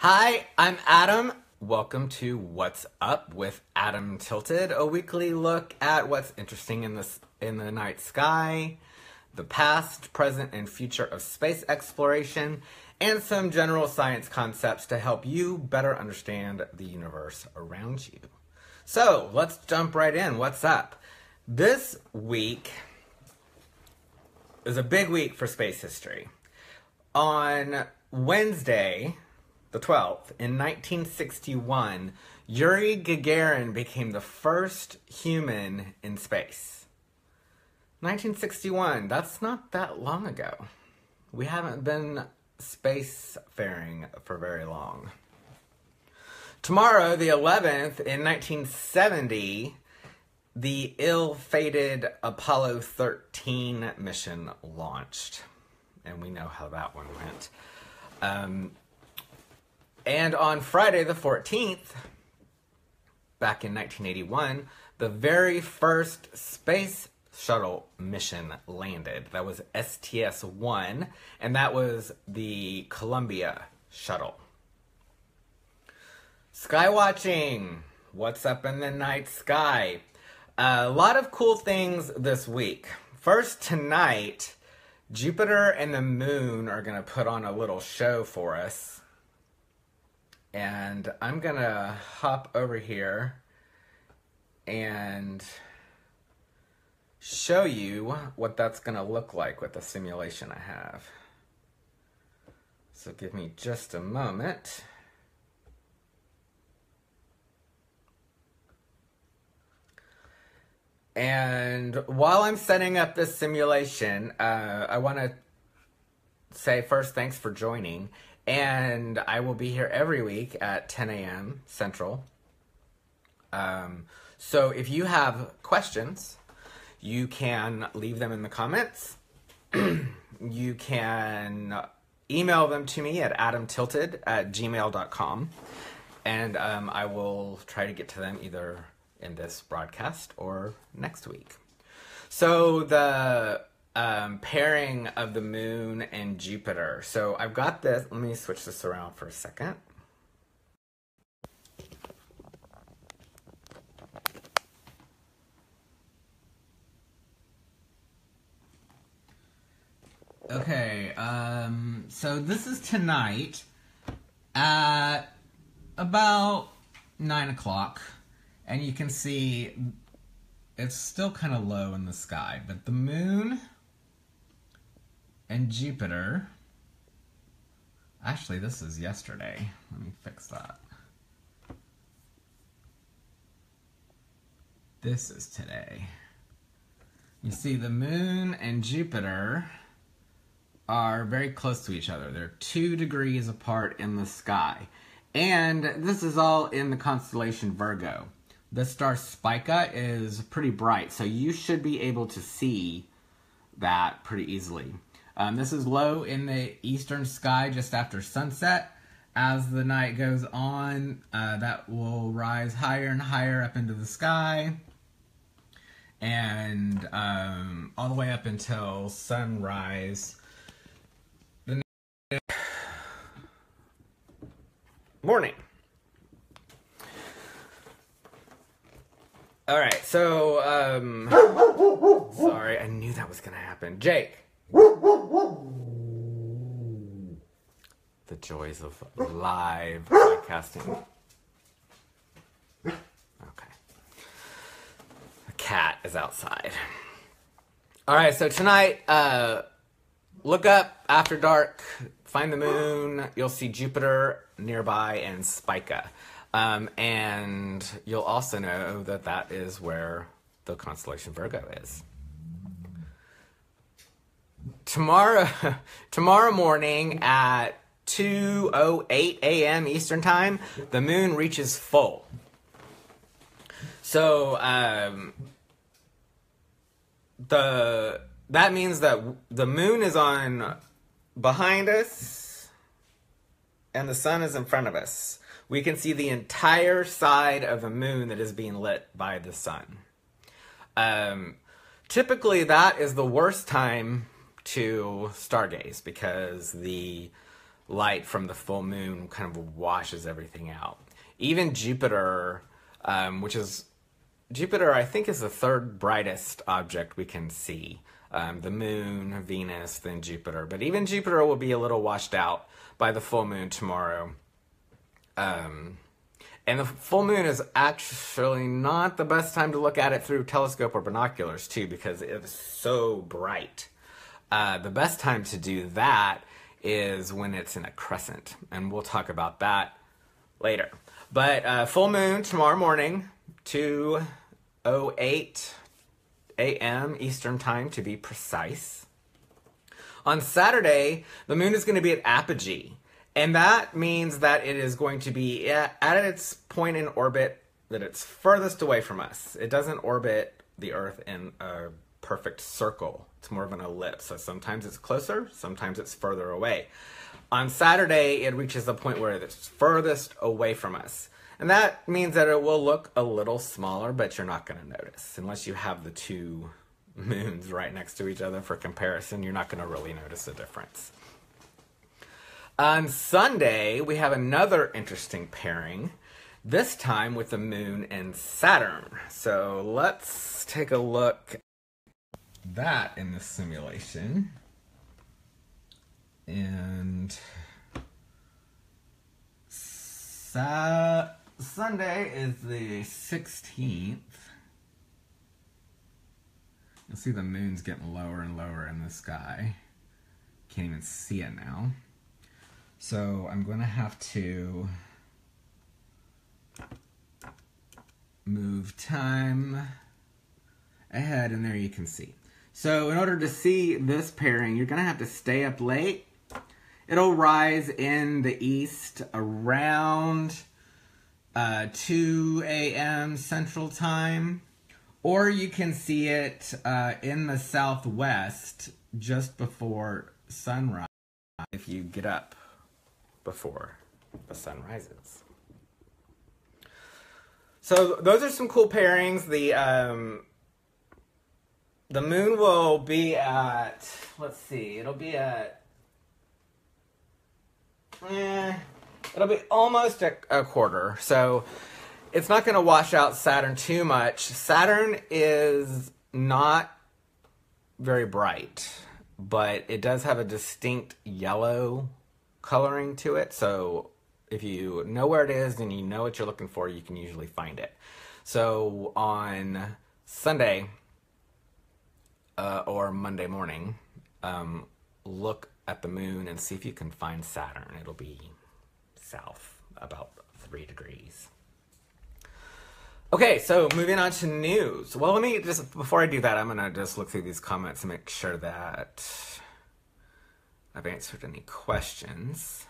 Hi, I'm Adam. Welcome to What's Up with Adam Tilted, a weekly look at what's interesting in the in the night sky, the past, present, and future of space exploration, and some general science concepts to help you better understand the universe around you. So, let's jump right in. What's up? This week is a big week for space history. On Wednesday, the 12th, in 1961, Yuri Gagarin became the first human in space. 1961, that's not that long ago. We haven't been spacefaring for very long. Tomorrow, the 11th, in 1970, the ill fated Apollo 13 mission launched. And we know how that one went. Um, and on Friday the 14th, back in 1981, the very first space shuttle mission landed. That was STS 1, and that was the Columbia shuttle. Skywatching. What's up in the night sky? A lot of cool things this week. First, tonight, Jupiter and the moon are going to put on a little show for us and I'm gonna hop over here and show you what that's gonna look like with the simulation I have. So give me just a moment. And while I'm setting up this simulation, uh, I want to say first, thanks for joining. And I will be here every week at 10 a.m. Central. Um, so if you have questions, you can leave them in the comments. you can email them to me at adamtilted at gmail.com. And um, I will try to get to them either in this broadcast or next week. So the um, pairing of the moon and Jupiter. So I've got this. Let me switch this around for a second. Okay, um, so this is tonight at about 9 o'clock, and you can see it's still kind of low in the sky, but the moon and Jupiter. Actually, this is yesterday. Let me fix that. This is today. You see, the moon and Jupiter are very close to each other. They're two degrees apart in the sky. And this is all in the constellation Virgo. The star Spica is pretty bright, so you should be able to see that pretty easily. Um, this is low in the eastern sky just after sunset. As the night goes on, uh, that will rise higher and higher up into the sky. And um, all the way up until sunrise. The morning. All right, so um, sorry, I knew that was gonna happen. Jake, the joys of live broadcasting. Okay. The cat is outside. All right, so tonight, uh, look up after dark, find the moon. You'll see Jupiter nearby and Spica. Um, and you'll also know that that is where the constellation Virgo is tomorrow tomorrow morning at 2:08 a.m. Eastern Time, the moon reaches full. So um, the that means that the moon is on behind us and the sun is in front of us. We can see the entire side of the moon that is being lit by the sun. Um, typically, that is the worst time to stargaze because the light from the full moon kind of washes everything out. Even Jupiter, um, which is Jupiter, I think, is the third brightest object we can see. Um, the moon, Venus, then Jupiter. But even Jupiter will be a little washed out by the full moon tomorrow. Um, and the full moon is actually not the best time to look at it through telescope or binoculars, too, because it's so bright. Uh, the best time to do that is when it's in a crescent, and we'll talk about that later. But uh, full moon tomorrow morning, 2:08 a.m. Eastern time to be precise. On Saturday, the moon is going to be at apogee, and that means that it is going to be at, at its point in orbit that it's furthest away from us. It doesn't orbit the Earth in a perfect circle. It's more of an ellipse. So sometimes it's closer, sometimes it's further away. On Saturday, it reaches the point where it's furthest away from us. And that means that it will look a little smaller, but you're not going to notice. Unless you have the two moons right next to each other for comparison, you're not going to really notice a difference. On Sunday, we have another interesting pairing, this time with the moon and Saturn. So let's take a look that in the simulation. And Sa- Sunday is the 16th. You'll see the moon's getting lower and lower in the sky. Can't even see it now. So I'm going to have to move time ahead, and there you can see. So in order to see this pairing, you're going to have to stay up late. It'll rise in the east around uh, 2 a.m. Central Time, or you can see it uh, in the southwest just before sunrise if you get up before the sun rises. So those are some cool pairings. The um, the moon will be at let's see, it'll be at eh, it'll be almost a, a quarter. So it's not going to wash out Saturn too much. Saturn is not very bright, but it does have a distinct yellow coloring to it. So if you know where it is and you know what you're looking for, you can usually find it. So on Sunday, uh, or Monday morning, um, look at the moon and see if you can find Saturn. It'll be south about three degrees. Okay, so moving on to news. Well, let me just, before I do that, I'm going to just look through these comments and make sure that I've answered any questions.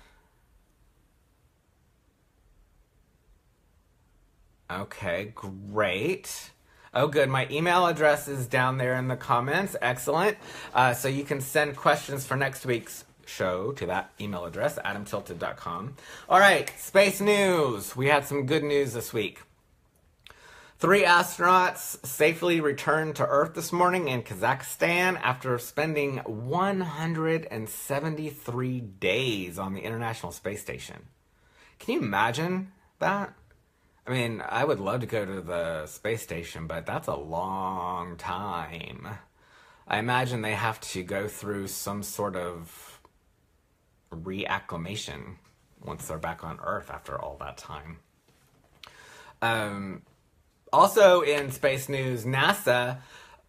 Okay, great. Oh, good. My email address is down there in the comments. Excellent. Uh, so you can send questions for next week's show to that email address, adamtilted.com. All right, space news. We had some good news this week. Three astronauts safely returned to Earth this morning in Kazakhstan after spending 173 days on the International Space Station. Can you imagine that? I mean, I would love to go to the space station, but that's a long time. I imagine they have to go through some sort of reacclimation once they're back on Earth after all that time. Um, also, in space news, NASA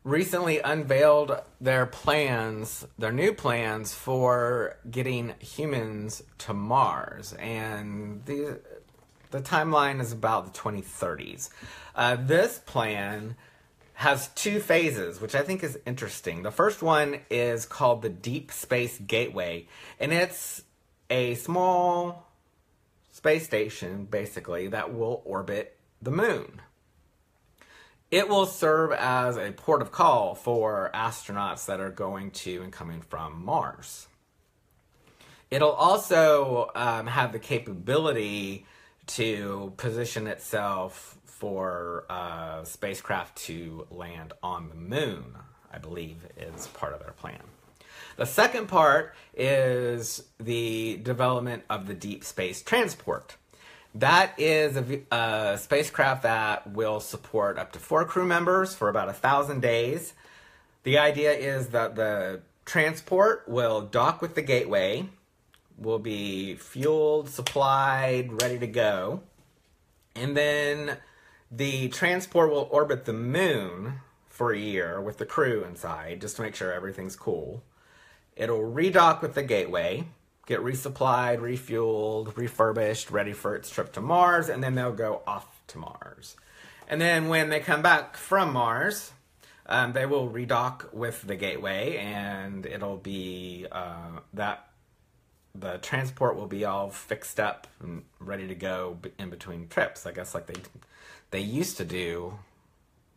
recently unveiled their plans, their new plans for getting humans to Mars. And the the timeline is about the 2030s. Uh, this plan has two phases, which I think is interesting. The first one is called the Deep Space Gateway, and it's a small space station, basically, that will orbit the moon. It will serve as a port of call for astronauts that are going to and coming from Mars. It'll also um, have the capability to position itself for uh, spacecraft to land on the moon, I believe is part of their plan. The second part is the development of the deep space transport. That is a, a spacecraft that will support up to four crew members for about a thousand days. The idea is that the transport will dock with the gateway, will be fueled, supplied, ready to go. And then the transport will orbit the moon for a year with the crew inside just to make sure everything's cool. It'll redock with the gateway, get resupplied, refueled, refurbished, ready for its trip to Mars, and then they'll go off to Mars. And then when they come back from Mars, um, they will redock with the gateway, and it'll be uh, that the transport will be all fixed up and ready to go in between trips. I guess like they they used to do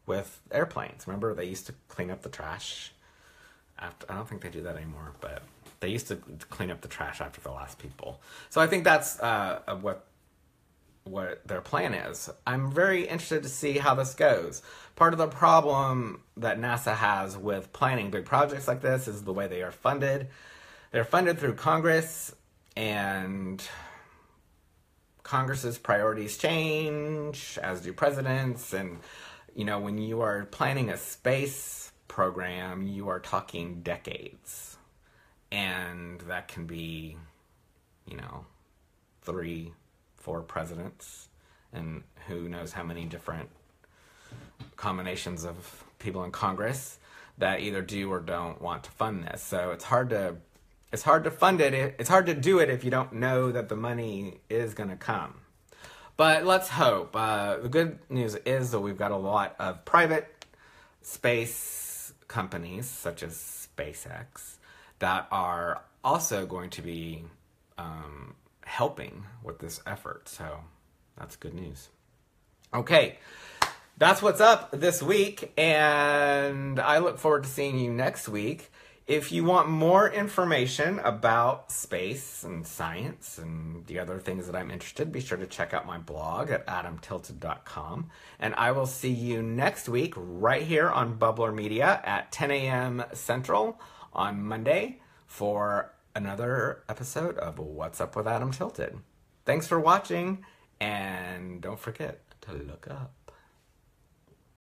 with airplanes. Remember, they used to clean up the trash. After I don't think they do that anymore, but they used to clean up the trash after the last people. So I think that's uh, what what their plan is. I'm very interested to see how this goes. Part of the problem that NASA has with planning big projects like this is the way they are funded. They're funded through Congress, and Congress's priorities change, as do presidents. And, you know, when you are planning a space program, you are talking decades. And that can be, you know, three, four presidents, and who knows how many different combinations of people in Congress that either do or don't want to fund this. So it's hard to it's hard to fund it. It's hard to do it if you don't know that the money is going to come. But let's hope. Uh, the good news is that we've got a lot of private space companies, such as SpaceX, that are also going to be um, helping with this effort. So that's good news. Okay, that's what's up this week, and I look forward to seeing you next week. If you want more information about space and science and the other things that I'm interested, be sure to check out my blog at adamtilted.com. And I will see you next week right here on Bubbler Media at 10 a.m. Central on Monday for another episode of What's Up with Adam Tilted. Thanks for watching, and don't forget to look up.